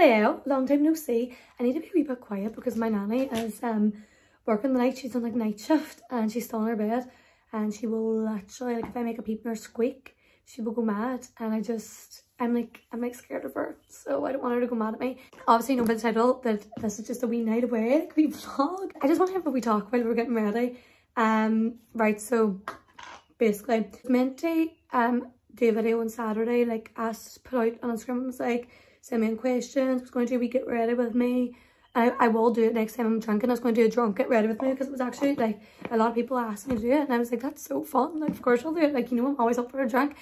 Hello, long time no see. I need to be a wee bit quiet because my nanny is um working the night. She's on like night shift and she's still in her bed and she will literally like if I make a peep or squeak, she will go mad and I just I'm like I'm like scared of her so I don't want her to go mad at me. Obviously know by the title that this is just a wee night away, like we vlog. I just want to have a wee talk while we're getting ready. Um right so basically meant to um do a video on Saturday like asked put out on Instagram was like send me in questions, was going to wee get ready with me. I, I will do it next time I'm drinking. I was going to do a drunk get ready with me because it was actually like a lot of people asked me to do it and I was like that's so fun like of course I'll do it like you know I'm always up for a drink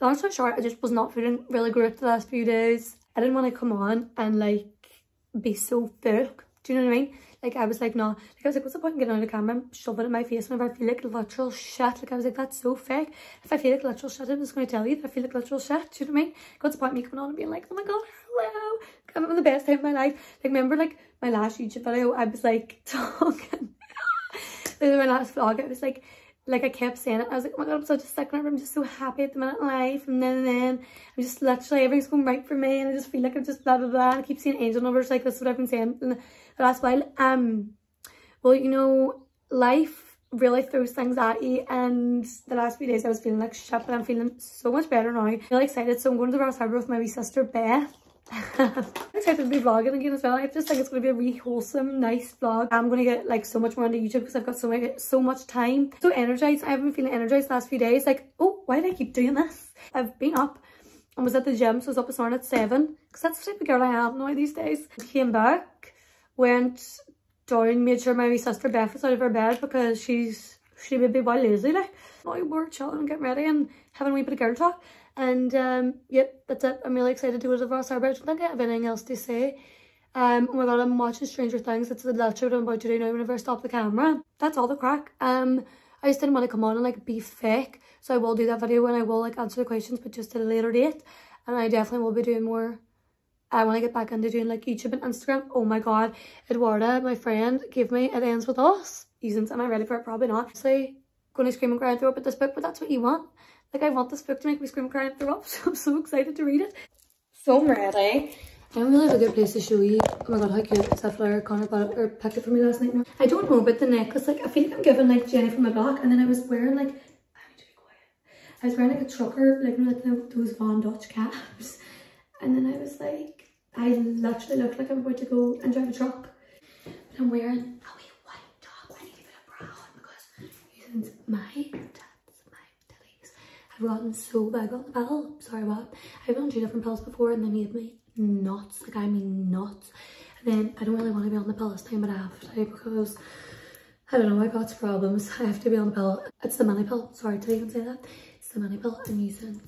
long story short, I just was not feeling really great the last few days. I didn't want to come on and like be so fake. Do you know what I mean? Like I was like, no. Like I was like, what's the point in getting on the camera and shoving it in my face whenever I feel like literal shit? Like I was like, that's so fake. If I feel like literal shit, I'm just going to tell you that I feel like literal shit. Do you know what I mean? What's the point in me coming on and being like, oh my god, hello. I'm having the best time of my life. Like remember like my last YouTube video, I was like talking. like my last vlog, I was like, like I kept saying it. I was like, oh my god, I'm such a number. I'm just so happy at the minute in life. And then and then I'm just literally everything's going right for me. And I just feel like I'm just blah blah blah. And I keep seeing angel numbers like this is what I've been saying in the last while. Um well, you know, life really throws things at you and the last few days I was feeling like shit but I'm feeling so much better now. I'm really excited. So I'm going to the Ross Harbour with my wee sister Beth I'm excited to be vlogging again as well. I just think it's going to be a really wholesome, nice vlog. I'm going to get like so much more into YouTube because I've got so much, so much time. So energized. I haven't been feeling energized the last few days. Like, oh, why did I keep doing this? I've been up and was at the gym. So I was up this morning at 7 because that's the type of girl I am now these days. Came back, went down, made sure my wee sister Beth was out of her bed because she's she would be well lazy like. Now we're chilling and getting ready and having a wee bit of girl talk. And um, yep, that's it. I'm really excited to go to the Ross Harbour. I don't think I have anything else to say. Um, oh my god, I'm watching Stranger Things. It's the last show I'm about to do now whenever I stop the camera. That's all the crack. Um, I just didn't want to come on and like be fake. So I will do that video and I will like answer the questions, but just at a later date. And I definitely will be doing more I want to get back into doing like YouTube and Instagram. Oh my god, Eduarda, my friend, gave me It Ends With Us. Isn't, am I ready for it? Probably not. So, going to scream and cry and throw up at this book, but that's what you want. Like I want this book to make me scream, cry and throw up. So I'm so excited to read it. So I'm ready. I don't really have a good place to show you. Oh my god, how cute is that flower? Connor bought it or picked it for me last night. I don't know about the necklace. Like I feel like I'm giving like Jenny from my block and then I was wearing like I need to be quiet. I was wearing like a trucker, like you those Von Dutch caps. And then I was like, I literally looked like I'm about to go and drive a truck. But I'm wearing a wee white top. I need to put a bra on because using my I've gotten so bad. I got the oh, pill. Sorry what? I've been on two different pills before and they made me nuts. Like I mean nuts. And then I don't really want to be on the pill this time but I have to because I don't know, I got problems. I have to be on the pill. It's the mini pill. Sorry to even say that. It's the mini pill I'm using.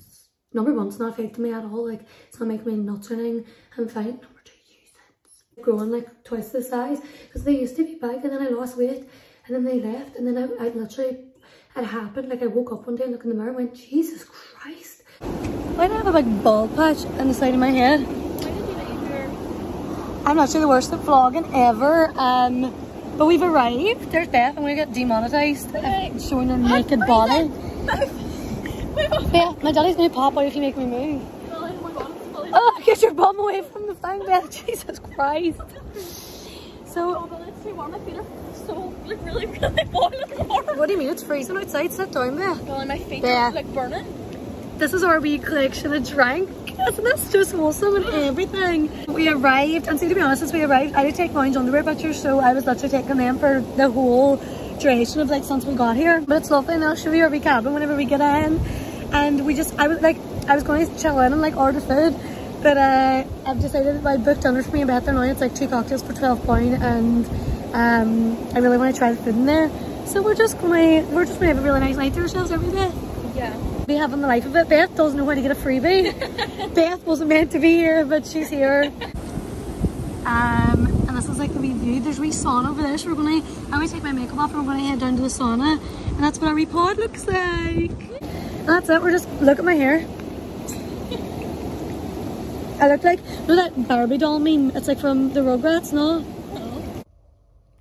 Number one, it's not affecting me at all. Like it's not making me nuts or anything. I'm fine. Number two, use it. Growing like twice the size because they used to be big and then I lost weight and then they left and then I, I literally it happened. Like I woke up one day and looked in the mirror and went, Jesus Christ. Why do I have a big bald patch on the side of my head? I'm not sure the worst at vlogging ever. Um, but we've arrived. There's Beth. I'm gonna get demonetized okay. showing her naked body. Beth, my daddy's gonna pop out if you make me move. Oh, get your bum away from the thing, Beth. Jesus Christ. So, oh, but it's too warm. My feet are so like really, really boiling warm. What do you mean? It's freezing outside. Sit down there. Oh, well, my feet there. are like burning. This is our wee collection of drink. Isn't this just awesome and everything? We arrived, and see to be honest, since we arrived, I did take Lounge underwear pictures, so I was literally taking them for the whole duration of like since we got here. But it's lovely and I'll show you our wee cabin whenever we get in. And we just, I was like, I was going to chill in and like order food but uh, I've decided I booked dinner for me and Beth now. It's like two cocktails for £12 and um, I really want to try the food in there. So we're just gonna we're just gonna have a really nice night to ourselves every day. Yeah. Be having the life of it. Beth doesn't know how to get a freebie. Beth wasn't meant to be here, but she's here. Um, and this is like the wee view. There's a wee sauna over there, so we're gonna I'm gonna take my makeup off and we're gonna head down to the sauna. And that's what our wee pod looks like. And that's it, we're just look at my hair. I look like, you know that Barbie doll meme? It's like from the Rugrats, no?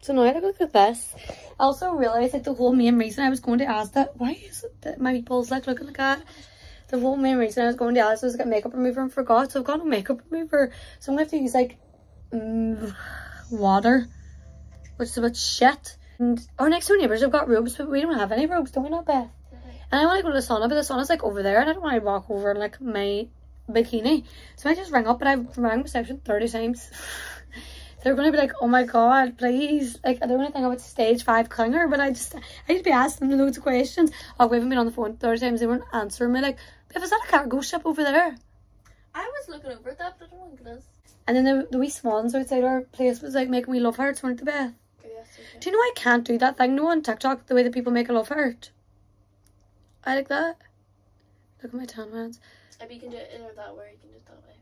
So now I look like this. I also realised like the whole main reason I was going to ask that, why is it that my people's like looking like that? the whole main reason I was going to Alice was to get makeup remover and forgot. So I've got no makeup remover. So I'm going to have to use like mm, water, which is a bit shit. And our next door neighbours have got robes, but we don't have any robes, don't we not, Beth? And I want to go to the sauna, but the sauna's like over there, and I don't want to walk over in like my bikini. So I just rang up, but I've rang reception 30 times. They're going to be like, oh my god, please. Like, I don't know anything about stage 5 clinger, but I just, I just be asking them loads of questions. Oh, we haven't been on the phone 30 times, they weren't answering me. Like, is that a cargo ship over there? I was looking over at that, but I don't think it is. And then the, the wee swans outside our place was like making me love hearts, weren't they, Beth? Yes, okay. Do you know I can't do that thing no on TikTok, the way that people make a love heart? I like that. Look at my tan hands. Maybe you can do it either that way or you can do it that way.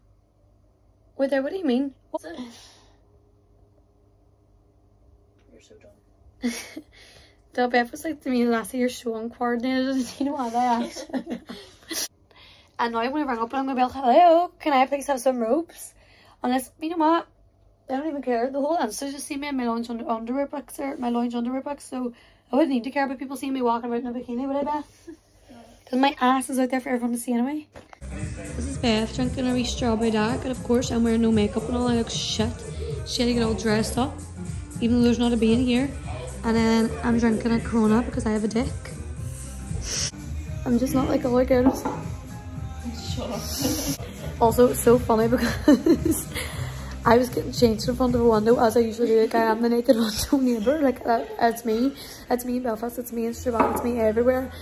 Wait there, what do you mean? You're so dumb. the Beth was like to me last year, so uncoordinated. you know what I asked? and now I'm going to ring up and I'm going to be like, hello, can I please have some ropes? And it's, you know what? I don't even care. The whole answer just see me in my lounge under underwear box or my lounge underwear box, so I wouldn't need to care about people seeing me walking around in a bikini, would I, Beth? Because my ass is out there for everyone to see anyway. This is Beth drinking a wee strawberry dark, and of course I'm wearing no makeup and all. I look shit. She had to get all dressed up, even though there's not a bee in here. And then I'm drinking a Corona because I have a dick. I'm just not like other girls. Shut up. Also, it's so funny because I was getting changed in front of a window as I usually do. Like I am the naked window neighbour. Like that, it's me. That's me in Belfast. It's me in Strabane. It's me everywhere.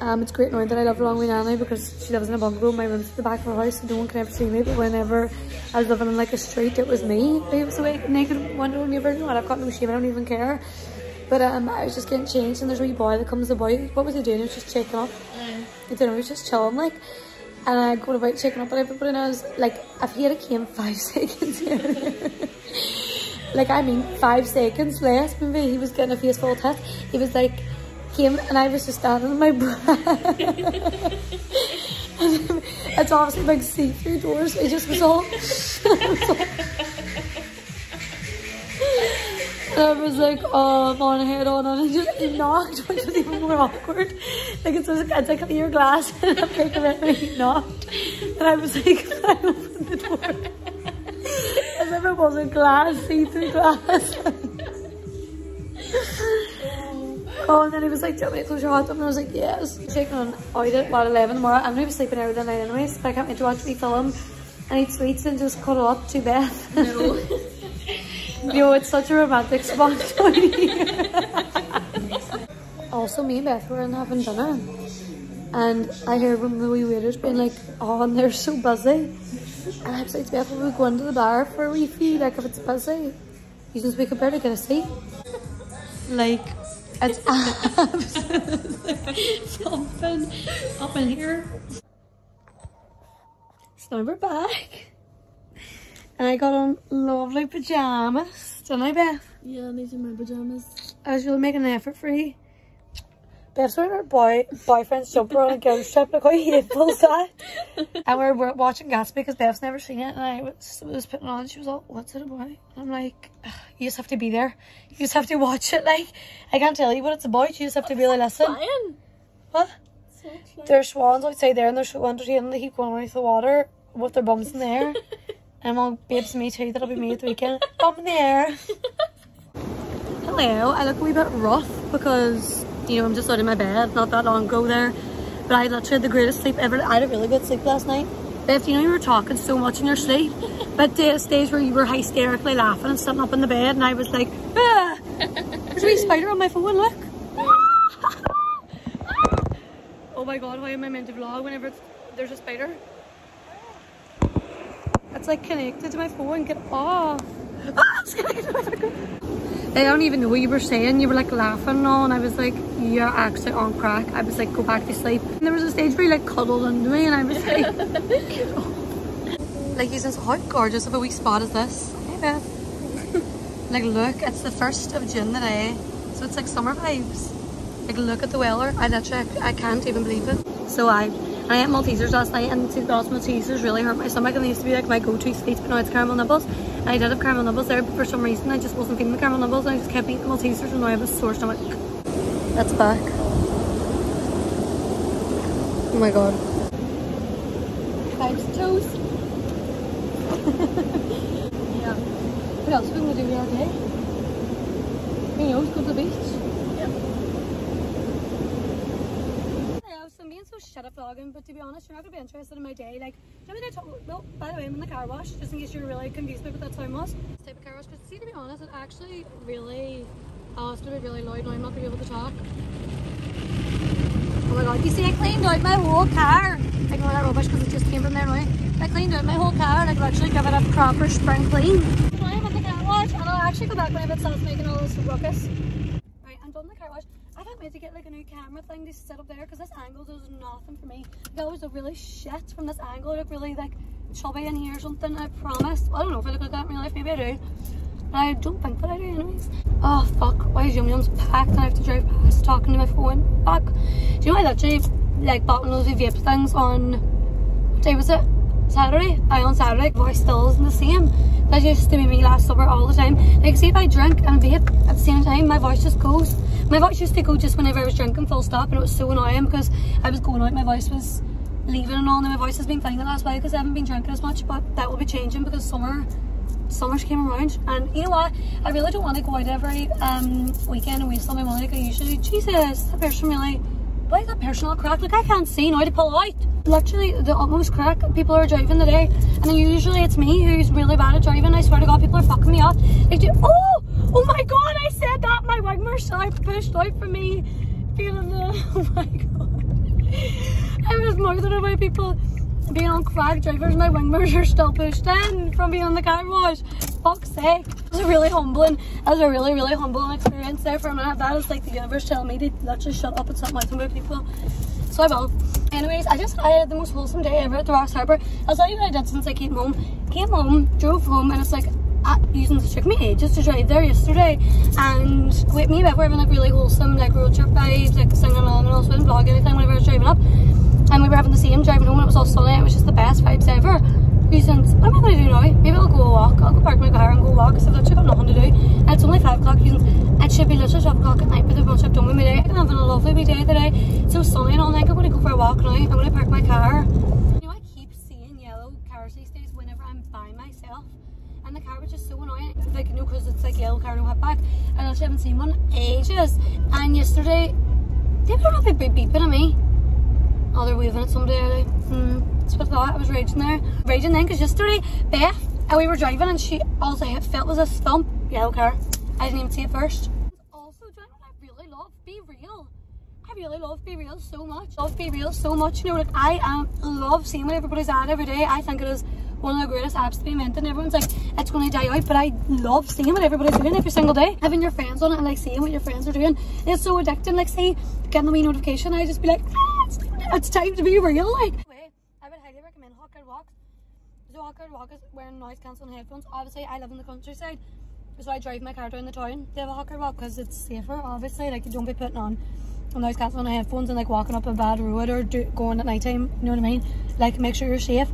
Um, it's great knowing that I live along with Nanny because she lives in a bungalow. My room's at the back of her house, so no one can ever see me. But whenever I was living in like a street, it was me who was the naked window neighbour. And I've got no shame. I don't even care. But um, I was just getting changed, and there's a wee boy that comes about. What was he doing? He was just checking up. I don't know. He was just chilling, like. And I going about checking up on everybody, and I was like, if he had a came five seconds earlier, like I mean five seconds less, maybe he was getting a face full tit. He was like, and I was just standing on my breath. it's obviously like see-through doors. It just was all. I was like, oh, I'm on head on, and it just knocked, which was even more awkward. Like, it's, just, it's like clear glass, and I'm taking it, and he knocked. And I was like, I opened the door. As if it wasn't glass, see-through glass. Oh, and then he was like, do you want me to close your hot tub? And I was like, yes. Taking on out at about 11 tomorrow. I'm going to be sleeping out the night anyways, but I can't wait to watch me film and eat sweets and just cuddle up to bed. No. Yo, it's such a romantic spot. also, me and Beth were in having dinner, and I heard one of the wee waiters being like, "Oh, and they're so busy." And I was like, to Beth, "Will we go into the bar for a wee feed? Like, if it's busy, you just we could barely get a seat." Like, it's something up in here. So now we're back. And I got on lovely pajamas, didn't I, Beth? yeah, these are my pajamas. I was really making an effort for you. Beth's wearing her boy boyfriend's jumper on a girl's trip. Look how hateful is that? and we were watching Gatsby because Beth's never seen it, and I was, was putting on. And she was all, "What's it about?" And I'm like, "You just have to be there. You just have to watch it. Like, I can't tell you what it's about. You just have to really listen." Flying. What? So flying. There's swans outside there, and they're so entertaining. They keep going underneath the water with their bums in the air. And I'm all, babes, me too. That'll be me at the weekend. Bum in the air. Hello. I look a wee bit rough because, you know, I'm just out of my bed not that long ago there. But I literally had the greatest sleep ever. I had a really good sleep last night. Beth, you know you were talking so much in your sleep. But the stage where you were hysterically laughing and sitting up in the bed and I was like, ah! There's a wee spider on my phone, look. oh my god, why am I meant to vlog whenever there's a spider? It's like connected to my phone. Get off. Ah, it's connected to my phone. I don't even know what you were saying. You were like laughing and all, and I was like, you're actually on crack. I was like, go back to sleep. And there was a stage where you like cuddled into me, and I was like. Like, he's how gorgeous of a wee spot is this? Hey, like, look, it's the 1st of June today, so it's like summer vibes. Like, look at the weather. I literally, I can't even believe it. So I, I ate Maltesers last night, and see, those Maltesers really hurt my stomach, and they used to be like my go-to sweets, but now it's caramel nibbles. And I did have caramel nibbles there, but for some reason I just wasn't feeling the caramel nibbles, and I just kept eating the Maltesers, and now I have a sore stomach. That's back. Oh my god. Vibes toes. yeah. What else are we going to do the other day? Who knows? Go to the beach. Yep. Yeah, shut up vlogging, but to be honest, you're not gonna be interested in my day. Like, do you know what I told? Well, by the way, I'm in the car wash, just in case you're really confused about what that time was. This type of car wash, but see, to be honest, it actually really, oh, it's gonna be really loud now. I'm not gonna be able to talk. Oh my god, you see, I cleaned out my whole car. Ignore that rubbish because it just came from there now. I cleaned out my whole car and I could actually give it a proper spring clean. So I'm at the car wash and I'll actually go back whenever it starts making all this ruckus. Right, I'm done the car wash. Can't to get like a new camera thing to set up there because this angle does nothing for me. Like, I always look really shit from this angle. I look really like chubby in here or something, I promise. I don't know if I look like that in real life, maybe I do. But I don't think that I do anyways. Oh fuck, why is Yum Yum's packed and I have to drive past talking to my phone back. Do you know I literally like bought one of those vape things on, what day was it? Saturday? I on Saturday, voice still isn't the same. That used to be me last summer all the time. Like see if I drink and vape at the same time, my voice just goes. My voice used to go just whenever I was drinking full stop and it was so annoying because I was going out, my voice was leaving and all and my voice has been fine the last while because I haven't been drinking as much but that will be changing because summer summer's came around. And you know what? I really don't want to go out every um weekend and waste all my money like I usually. Jesus that person really why is that person all cracked like I can't see now to pull out. Literally the utmost crack people are driving today and then usually it's me who's really bad at driving I swear to god people are fucking me up. They do oh oh my god I said that my wingmer side pushed out for me feeling the oh my god I was mouthing about people being on crack drivers, my wingers are still pushed in from being on the car wash. Fuck's sake. It was a really humbling. It was a really, really humbling experience there for a minute. That is like the universe telling me to literally shut up and stop mouthing about people. So I will. Anyways, I just I had the most wholesome day ever at the Ross Harbour. I'll tell you what I did since I came home. Came home, drove home, and it's like using the me just to drive there yesterday and with me about we're having like really wholesome like road trip vibes, like singing along and also didn't vlog anything whenever I was driving up. And we were having the same driving home and it was all sunny it was just the best vibes ever. Using what am I going to do now? Maybe I'll go walk. I'll go park my car and go walk because I've literally got nothing to do. And it's only 5 o'clock it should be literally 12 o'clock at night but much I've done with my day I'm having a lovely wee day today. It's so sunny and all night I'm going to go for a walk now. I'm going to park my car like you know because it's like yellow car no hat back I literally haven't seen one ages and yesterday they were not be beeping at me Oh, they're waving at somebody early. Hmm. That's what I thought. I was raging there. Raging then because yesterday, Beth, and we were driving and she, also I felt was a stump. Yellow car. I didn't even see it first. Also, do you know I really love? Be real. I really love BeReal so much. Love BeReal so much. You know, like I um, love seeing what everybody's at every day. I think it is one of the greatest apps to be invented. And everyone's like, it's going to die out, but I love seeing what everybody's doing every single day. Having your friends on it and like seeing what your friends are doing. It's so addicting. Like, say, getting the wee notification, I just be like, ah, it's, it's time to be real. Like, I would highly recommend Hot Girl Walks. Walk is wearing noise cancelling headphones. Obviously, I live in the countryside. So I drive my car down the town. They have a Hot Walk because it's safer, obviously. Like, you don't be putting on noise cancelling headphones and like walking up a bad road or do, going at night time. You know what I mean? Like, make sure you're safe.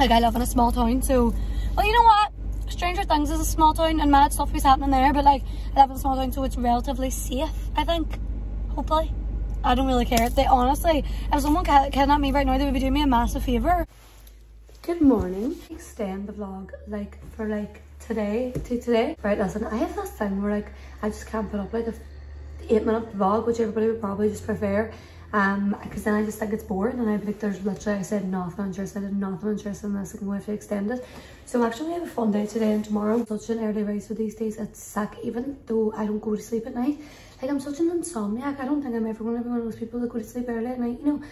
Like I live in a small town, so well, you know what? Stranger Things is a small town, and mad stuff is happening there. But like, I live in a small town, so it's relatively safe. I think, hopefully. I don't really care. They honestly, if someone kidnapped me right now, they would be doing me a massive favor. Good morning. Extend the vlog like for like today to today. Right, listen, I have this thing where like I just can't put up like a eight minute vlog, which everybody would probably just prefer um because then i just think it's boring and i'm like there's literally i said nothing interested in nothing interested in this and we have to extend it. So i'm actually have a fun day today and tomorrow. Such an early rise with these days it's sick even though i don't go to sleep at night. Like i'm such an insomniac i don't think i'm ever going to be one of those people that go to sleep early at night you know?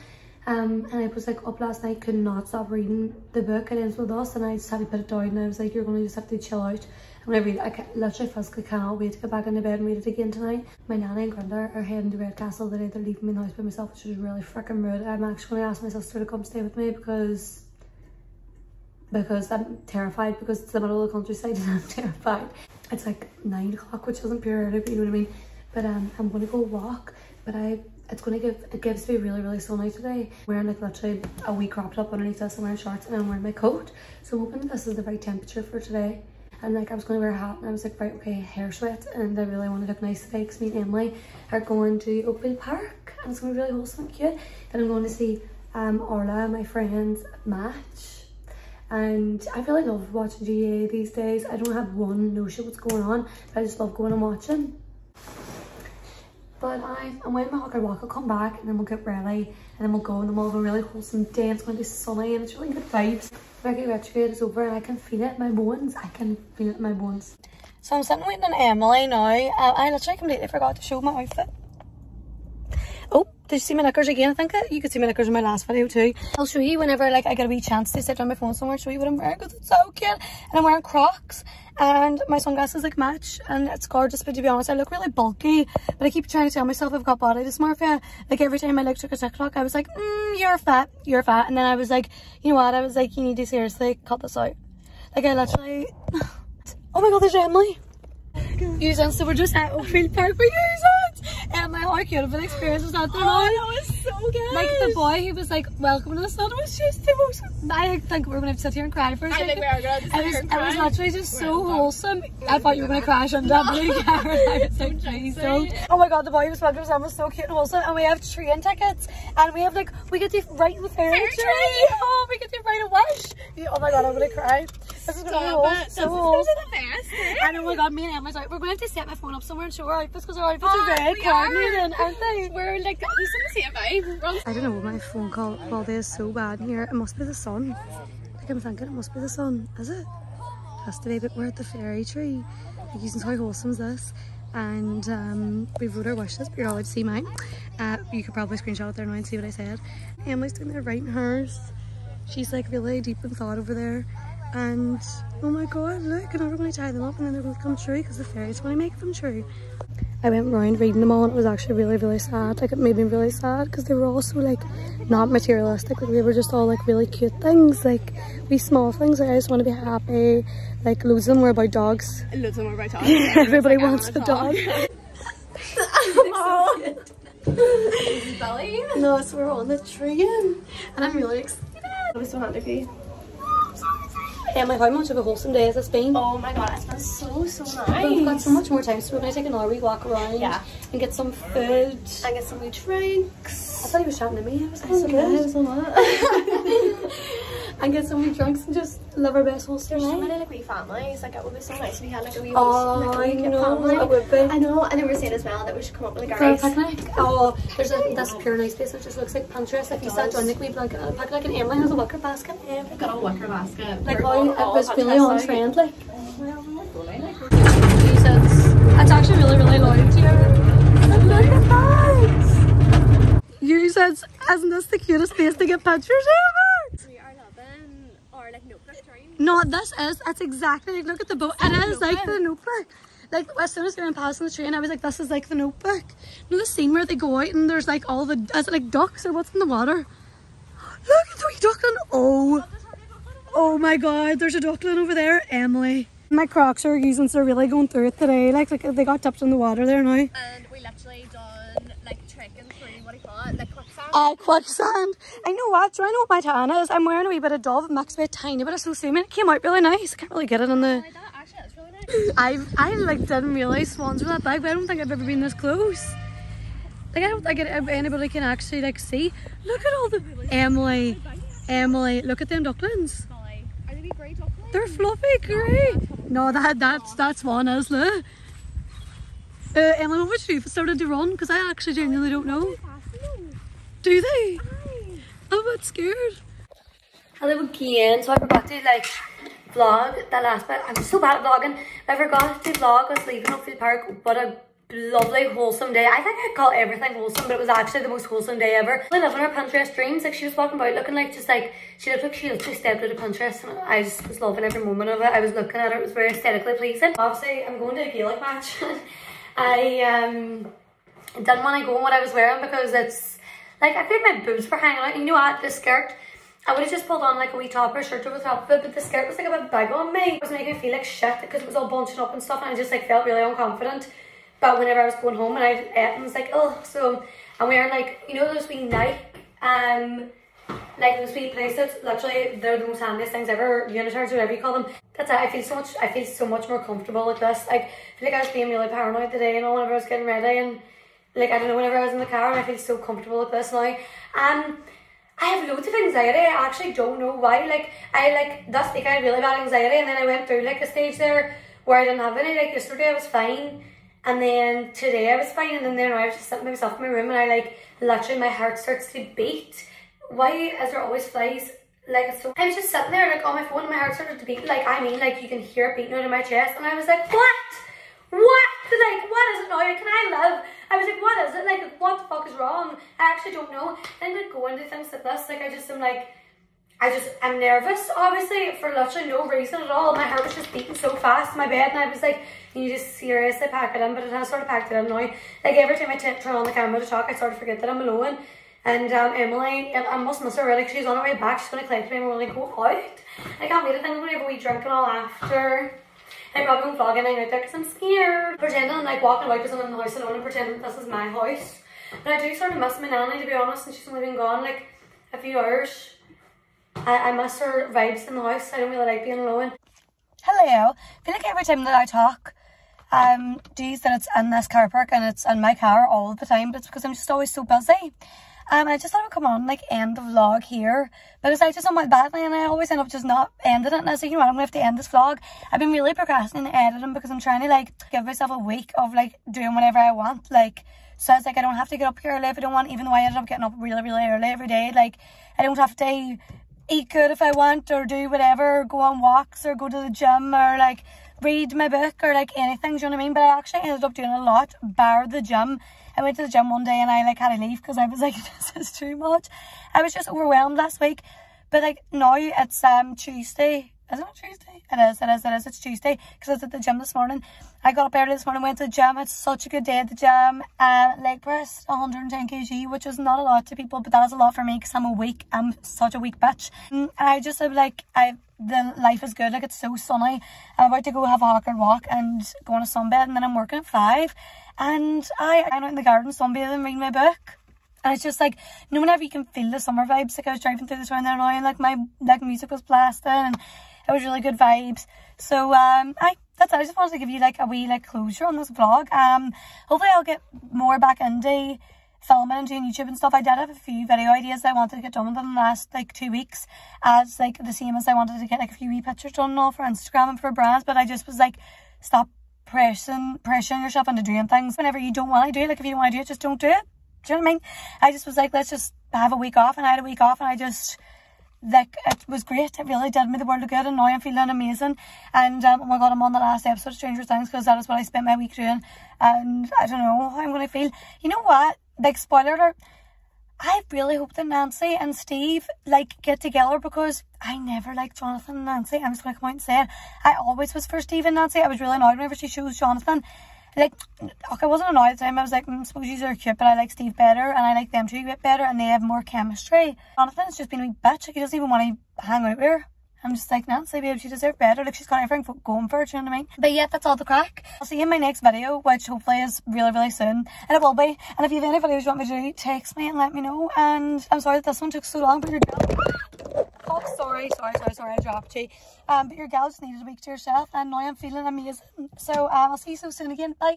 Um and i was like up last night could not stop reading the book it ends with us and i just had to put it down and i was like you're going to just have to chill out when I read I literally physically cannot wait to get back into bed and read it again tonight. My nanny and grandad are heading to Redcastle today. They're leaving me in the house by myself, which is really freaking rude. I'm actually going to ask my sister to come stay with me because because I'm terrified because it's the middle of the countryside and I'm terrified. It's like nine o'clock, which isn't pure early, but you know what I mean. But um, I'm going to go walk, but I it's going to give it gives me really really sunny today wearing like literally a wee crop top underneath this and wearing shorts and I'm wearing my coat so I'm hoping this is the right temperature for today and like I was going to wear a hat and I was like right okay hair sweat and I really want to look nice today because me and Emily are going to Oakfield Park and it's going to be really wholesome and cute then I'm going to see um, Orla, my friend's match. And I really love watching GAA these days. I don't have one notion what's going on, but I just love going and watching. But I, I'm waiting my Hawker Walk I'll come back and then we'll get ready and then we'll go and then we'll have a really wholesome day. It's going to be sunny and it's really good vibes. Mercury retrograde is over and I can feel it in my bones. I can feel it in my bones. So I'm sitting waiting on Emily now. I literally completely forgot to show my outfit. Oh, did you see my knickers again? I think it, you could see my knickers in my last video too. I'll show you whenever like I get a wee chance to sit on my phone somewhere show you what I'm wearing because it's so cute. And I'm wearing Crocs and my sunglasses like match and it's gorgeous but to be honest I look really bulky but I keep trying to tell myself I've got body dysmorphia. Like every time I like took a TikTok I was like, mm, you're fat, you're fat. And then I was like, you know what? I was like, you need to seriously cut this out. Like I literally, oh my god, there's Emily. You so we're just at Oakfield Park for years and my whole cute experience was out there now. Oh, that was so good. Like the boy he was like welcoming us and it was just the most I think we're gonna sit here and cry for a I second. I think we are going to It sit was, here and it was literally just so wholesome. I thought you were gonna crash on that blue car. I was like, please don't. Oh my god, the boy who was welcoming us was so cute and wholesome. And we have train tickets and we have like we get to ride the ferry train. train. Oh, we get to ride a wish. Oh my god, I'm gonna cry. This is gonna be whole- so wholesome. Be the best. And oh my god, me and Emma's like, we're going to have to set my phone up somewhere and show our outfits because our outfits Oh, are very we are. coordinated, aren't they? We're like, he's in the same vibe. I don't know, my phone call quality is so bad in here. It must be the sun. Like I'm thinking it must be the sun, is it? Has to be, but we're at the fairy tree. Like you can see how wholesome is this. And um, we wrote our wishes, but you're allowed to see mine. Uh, you could probably screenshot it there now and see what I said. Emily's doing there writing hers. She's like really deep in thought over there. And oh my god, look, and I'm going to tie them up and then they're going to come true because the fairies want to make them true. I went round reading them all and it was actually really, really sad. Like it made me really sad because they were all so like not materialistic. Like they were just all like really cute things, like wee small things. Like I just want to be happy. Like loads of them were about dogs. Loads of them are about talk. Everybody wants a dog. Oh, Belly. no, so we're on the train and I'm really excited. I was so happy. Emily, how much of a wholesome day has this been? Oh my god, it's been so, so But We've got so much more time, so we're gonna take another wee walk around Yeah. and get some food. And get some wee drinks. I thought he was chatting to me. I was So like, oh, good. good. And get so many drinks and just live our best wholesome There's so many like wee families. Like it would be so nice if we had like a wee Oh, like, a I wee know, family. it would be. I know, and they were saying as well that we should come up with a For a picnic? Oh, there's a this pure nice place that just looks like Pinterest. If you sat down, like we blanket a picnic and Emily has a wicker basket. Yeah, we've got a wicker basket. Like how all- it all was really on trend. Like, Well, like, it's actually really, really loud here. Look at that! You said, isn't this the cutest place to get pictures ever? We are loving our like notebook dream. No, this is, it's exactly, like, look at the boat. It is like the notebook. Like, as soon as we went past on the train, and I was like, this is like the notebook. You know the scene where they go out and there's like all the, is it like ducks or what's in the water? Look, it's a wee duckling. Oh, oh my god, there's a duckling over there. Emily. My crocs are using, so they're really going through it today. Like, like they got dipped in the water there now. And Like quicksand. Oh. I know what. Do I know what my tan is? I'm wearing a wee bit of Dove mixed with a tiny bit of so semen. It came out really nice. I can't really get it in the. Like that actually that's really nice. I've I like didn't realise swans were that big, but I don't think I've ever been this close. Like I don't think anybody can actually like see. Look at all the Emily, Emily. Look at them ducklings. Are they grey ducklings? They're fluffy, grey. No, that that's that's one, is look. Uh, Emily, what would you do if it started to run? Because I actually genuinely don't know. Do they? I'm a bit scared. Hello again. So I forgot to like vlog that last bit. I'm so bad at vlogging. I forgot to vlog us leaving Oakfield Park. What a lovely, wholesome day. I think I'd call everything wholesome, but it was actually the most wholesome day ever. We living our Pinterest dreams. Like she was walking about looking like just like she looked like she literally stepped out of Pinterest and I just was loving every moment of it. I was looking at her, it was very aesthetically pleasing. Obviously I'm going to a Gaelic match. I um didn't want to go in what I was wearing because it's like I feel my boobs were hanging out. You know what? The skirt, I would have just pulled on like a wee top or shirt over the top of it, but the skirt was like a bit big on me. It was making me feel like shit because it was all bunching up and stuff, and I just like felt really unconfident. But whenever I was going home and I ate, and was like, oh, so I'm wearing like you know those wee Nike um like those wee places, literally they're the most handiest things ever, unitards, whatever you call them. That's it. I feel so much I feel so much more comfortable like this. Like I feel like I was being really paranoid today and all whenever I was getting ready and like I don't know, whenever I was in the car and I feel so comfortable with this now. Um I have loads of anxiety. I actually don't know why. Like I like this week I had really bad anxiety and then I went through like a stage there where I didn't have any. Like yesterday I was fine and then today I was fine and then, then I was just sitting myself in my room and I like literally my heart starts to beat. Why is there always flies? Like so I was just sitting there like on my phone and my heart started to beat. Like I mean like you can hear it beating out of my chest and I was like, What? What? Like what is it now? Can I live? I was like, what is it? Like, what the fuck is wrong? I actually don't know. And then go into things like this, like I just am like, I just, I'm nervous, obviously, for literally no reason at all. My heart was just beating so fast in my bed, and I was like, you just seriously pack it in, but it has sort of packed it in now. Like, every time I turn on the camera to talk, I sort of forget that I'm alone. And um, Emily, I must miss her really, she's on her way back, she's going to collect me and we're going to go out. I can't wait to think we're going to have a wee drink and all after. I probably won't vlog anything out there because I'm scared. Pretending I'm like walking about because I'm in the house alone and pretending this is my house. But I do sort of miss my nanny to be honest and she's only been gone like a few hours. I, I miss her vibes in the house. I don't really like being alone. Hello. I feel like every time that I talk, um, Dee that it's in this car park and it's in my car all the time, but it's because I'm just always so busy. Um, I just thought I would come on like end the vlog here because I just on my badly and I always end up just not ending it and I was like, you know what, I'm gonna have to end this vlog. I've been really procrastinating editing because I'm trying to like give myself a week of like doing whatever I want. Like so it's like I don't have to get up here early if I don't want, even though I ended up getting up really, really early every day. Like I don't have to eat good if I want or do whatever, Or go on walks or go to the gym or like read my book or like anything, do you know what I mean? But I actually ended up doing a lot, bar the gym. I went to the gym one day and I like had to leave because I was like, this is too much. I was just overwhelmed last week. But like now it's um Tuesday. Is it Tuesday? It is, it is, it is. It's Tuesday because I was at the gym this morning. I got up early this morning, went to the gym. It's such a good day at the gym. Um, leg press, 110 kg, which is not a lot to people, but that is a lot for me because I'm a weak, I'm such a weak bitch. And I just have like, I the life is good. Like it's so sunny. I'm about to go have a hawker walk and go on a sunbed and then I'm working at five. And I, I'm out in the garden sunbathing, and reading my book. And it's just like, you know, whenever you can feel the summer vibes, like I was driving through the town there and like my like music was blasting and it was really good vibes. So um I that's it. I just wanted to give you like a wee like closure on this vlog. Um hopefully I'll get more back into filming and doing YouTube and stuff. I did have a few video ideas I wanted to get done within the last like two weeks as like the same as I wanted to get like a few wee pictures done and all for Instagram and for brands but I just was like stop pressing pressuring yourself into doing things whenever you don't want to do it. Like if you don't want to do it, just don't do it. Do you know what I mean? I just was like, let's just have a week off and I had a week off and I just like it was great. It really did me the world of good and now I'm feeling amazing. And um, oh my god, I'm on the last episode of Stranger Things because that is what I spent my week doing. And I don't know how I'm gonna feel. You know what? Like spoiler alert, I really hope that Nancy and Steve like get together because I never liked Jonathan and Nancy. I'm just gonna come out and say it. I always was for Steve and Nancy. I was really annoyed whenever she chose Jonathan. Like, okay, I wasn't annoyed at the time. I was like, mm, suppose you are cute, but I like Steve better and I like them two a bit better and they have more chemistry. Jonathan's just been a wee bitch. Like, he doesn't even want to hang out with her. I'm just like, Nancy, babe, she deserves better. Like, she's got everything going for her, do you know what I mean? But yeah, that's all the crack. I'll see you in my next video, which hopefully is really, really soon. And it will be. And if you have any videos you want me to do, text me and let me know. And I'm sorry that this one took so long, but your girl... Oh, sorry, sorry, sorry, sorry, I dropped you. Um, but your girl just needed a week to yourself, and now I'm feeling amazing. So, um, I'll see you so soon again. Bye.